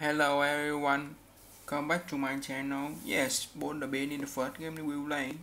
Hello everyone, come back to my channel. Yes, born the in the first game we will play.